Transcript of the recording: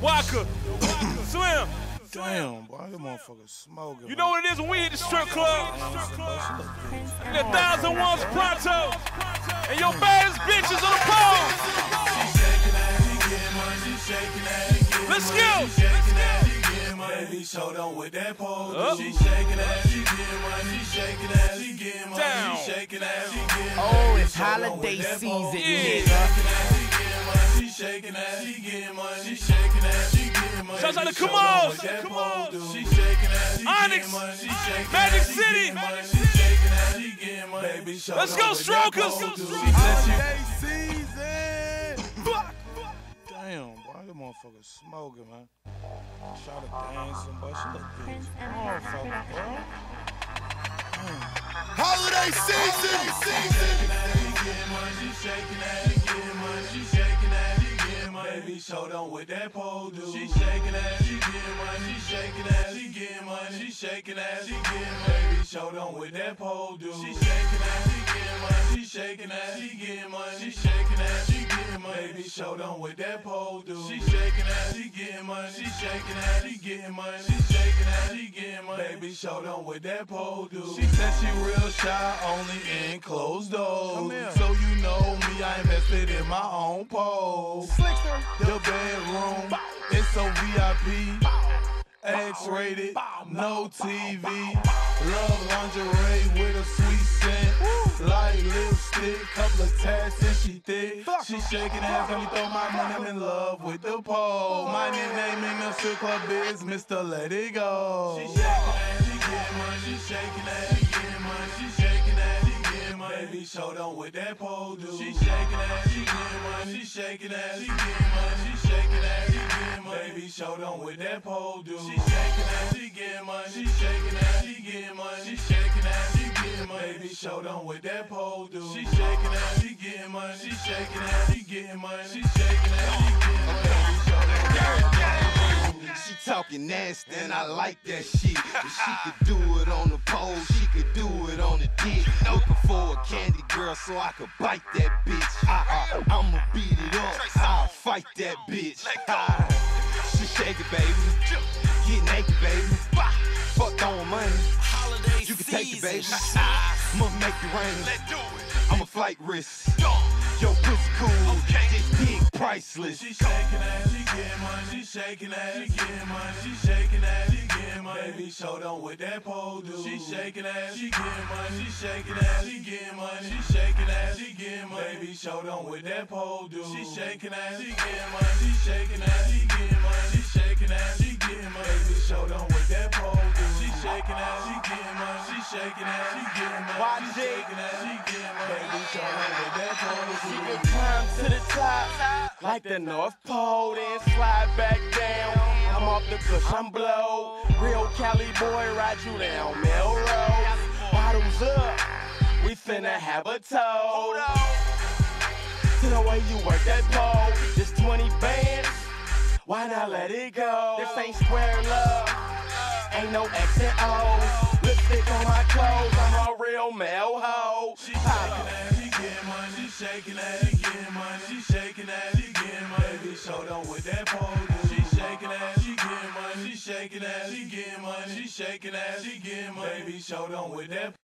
Waka. Slim. Damn, boy, this motherfucker smoking. You know what it is when we hit the strip club? In a thousand ones pronto. And your baddest bitches on the pole. Let's go. Baby, show them with that pole. Up. She shaking ass, she getting money. She shaking ass, she getting money. Down. She shaking ass, she getting money. Oh, it's holiday season. Yeah. nigga. She shaking ass, she getting money. She shaking ass, she getting money. Shouts out to Show 'em Kamal. what that Kamal. pole do. She shaking ass, she Onyx. getting money. She shaking Magic ass, she City. getting money. She shaking ass, she getting money. Baby, Let's go, Strokers. pole do. Let's She said Damn, boy, this motherfucker smoking, man. Try to dance and but she look good. Motherfucker, boy. Holiday season. She shaking ass, she getting money. Baby, show them what that pole do. She shaking ass, she getting money. She shaking ass, she getting money. She shaking ass, she getting money. Baby, show them what that pole do. She shaking ass, she getting money. She shaking ass, she getting money. She shaking ass, she getting money. Baby, show them what that pole do. She shaking ass, she getting money. She shaking ass, she getting money. She shaking ass, she getting money. Baby, show them what that pole do. She said she real shy, only in closed doors. So you know me, I invested in my own pole. The bedroom, it's so VIP. X-rated, no TV. Love lingerie with a sweet scent. Light lipstick, couple of tats and she thick. She shaking ass, let me throw my money. I'm in love with the pole. My nickname in the strip club is Mr. Let It Go. She shaking ass, she getting money. She shaking ass, she getting money. She shaking Baby, show them what that pole do. She shaking ass, she getting money. She shaking ass, she getting money. She shaking ass, she getting money. Baby, show them what that pole do. She shaking ass, she getting money. She shaking ass, she getting money. She shaking ass, she getting money. Baby, show them what that pole do. She shaking ass, she getting money. She shaking ass, she getting money. She shaking ass, she getting money. Baby, show them what that pole do. She talking nasty and I like that shit. If she could do it on the pole, she could do it on the dick. Looking for a candy girl so I could bite that bitch. I, I, I'ma beat it up. I'll fight that bitch. Ah, she shake it, baby. Get naked, baby. Fuck on money. You can take it, baby. I'ma make it rain. It. I'm a flight risk. Yo, pussy cool. This dick priceless. She shaking ass, she getting money. She shaking ass, she getting money. She shaking ass, she getting money. Baby, show them what that pole do. She shaking ass, she getting money. She shaking ass, she getting money. She shaking ass, she getting money. Baby, show them what that pole do. She shaking ass, she getting money. She shaking ass, she getting money. She shaking ass, she getting money. Baby, show them what that pole do. She shaking ass, she getting money. She shaking ass, she getting money. She shaking ass, she getting money. Baby, show them what that pole do. She can climb to the top like the North Pole, then slide back down. I'm off the push, I'm blow. Real Cali boy, ride you down Melrose. Bottles up, we finna have a toast. To the way you work that pole, this 20 bands. Why not let it go? This ain't square love, ain't no X and O. Lipstick on my clothes, I'm a real male hoe. Shaking ass, she getting money. She shaking ass, she getting money. Baby, show them what that pole. She shaking ass, she getting money. She shaking ass, she getting money. She shaking ass, she getting money. Baby, show them what that